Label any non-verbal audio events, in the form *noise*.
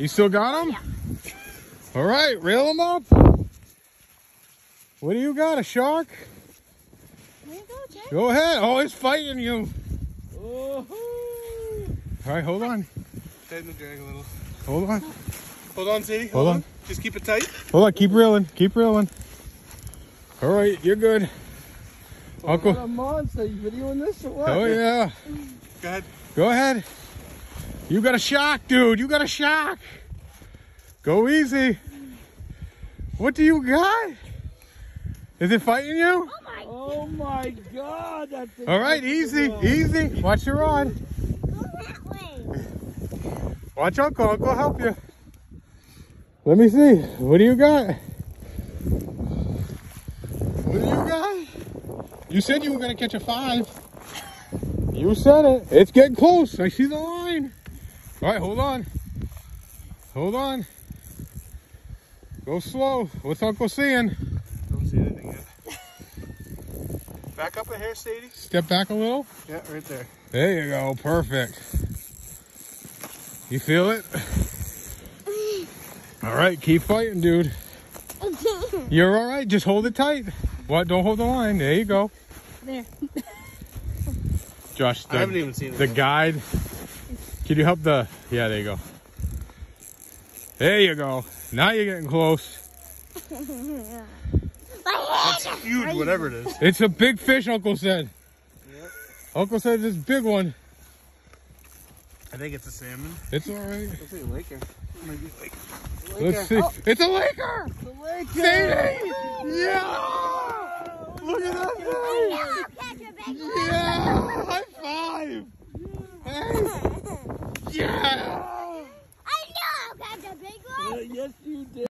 You still got him? All right, reel him up. What do you got, a shark? There you go, Jay. Go ahead. Oh, it's fighting you. Oh, All right, hold on. tighten the drag a little. Hold on. Hold on, Sadie. Hold on. Just keep it tight. Hold on. Keep reeling. Keep reeling. All right, you're good. Uncle. What a monster. You videoing this or what? Oh, yeah. Go ahead. Go ahead. You got a shock, dude. You got a shock. Go easy. What do you got? Is it fighting you? Oh my, Oh my god. That thing All right, easy, easy. Watch your rod. go that way. Watch Uncle. Uncle help you. Let me see. What do you got? What do you got? You said you were going to catch a five. You said it. It's getting close. I see the line. All right, hold on. Hold on. Go slow. What's Uncle seeing? Don't see anything yet. Back up a hair, Sadie. Step back a little. Yeah, right there. There you go. Perfect. You feel it? All right, keep fighting, dude. *laughs* You're all right. Just hold it tight. What? Don't hold the line. There you go. there. Josh, I haven't even seen the guide. Can you help the? Yeah, there you go. There you go. Now you're getting close. That's huge, whatever it is. It's a big fish, Uncle said. Yep. Uncle said it's a big one. I think it's a salmon. It's all right. Looks like a Laker. Maybe like Let's see. Oh. It's a Laker. The lake. Sadie! Yeah! Look at that thing! I'll catch a big one. Yeah! High five! Hey! Yeah! I know I'll catch a big one. Uh, yes, you did.